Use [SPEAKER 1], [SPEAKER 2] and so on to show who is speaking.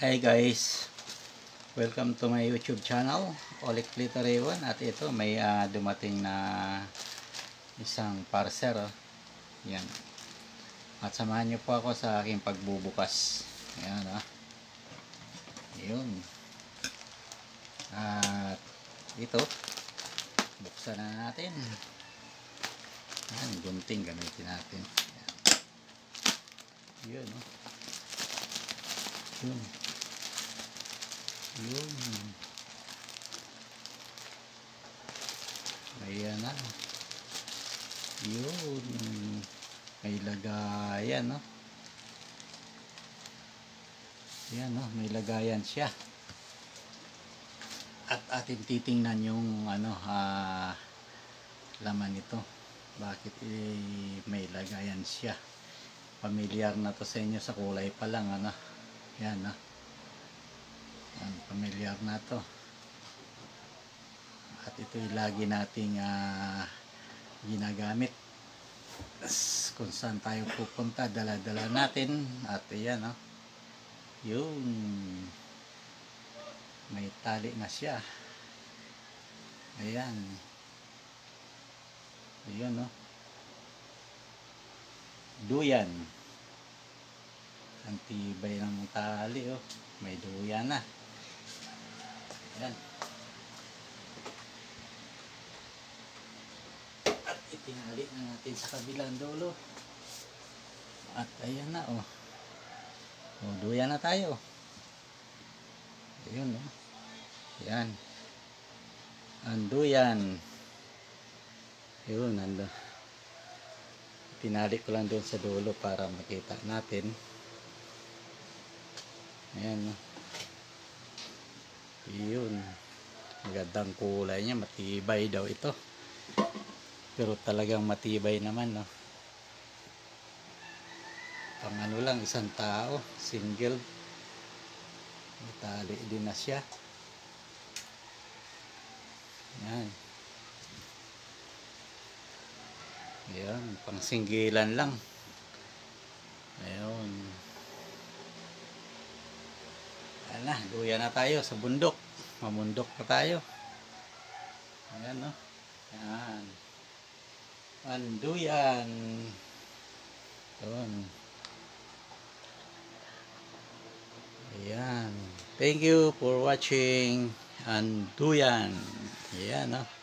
[SPEAKER 1] Hi guys, welcome to my YouTube channel, Olik Clitorewan at ito may ah, dumating na isang parcel oh. Yan. At samahan niyo po ako sa aking pagbubukas. Ayan ah. Yun. At ito, buksan na natin. Ayan, gunting gamitin natin. Ayan. Yun oh. Yun. Yun. Ayan na. Yun. May lagayan, no? Ayan, no? May lagayan siya. At atin titingnan yung, ano, ah, laman nito. Bakit eh, may lagayan siya. Pamilyar na to sa inyo sa kulay pa lang, ano? Yan, no? Yan, pamilyar na to. At ito'y lagi nating ah, ginagamit. Kung saan tayo pupunta, dala-dala natin. At yan, no? Yung may tali na siya. Ayan. Ayan, no? Duyan. Antibay ng tali, oh. May duyan na. Ayan. At itinali na natin sa kabilang dulo. At ayan na, oh. Oh, duyan na tayo. Ayun, oh. Ayan. Anduyan. Ayun, ando. Tinali ko lang doon sa dulo para makita natin. Ayan, oh. Yun. Magandang kulay niya. Matibay daw ito. Pero talagang matibay naman, no? Pang ano lang, isang tao. Single. May tali din na siya. Yan. Ayan, pang singgilan lang. Ayun. Ayan na, na tayo sa bundok. Mamundok na tayo. Ayan, no? Ayan. Anduyan. Ayan. Ayan. Thank you for watching Anduyan. Ayan, no?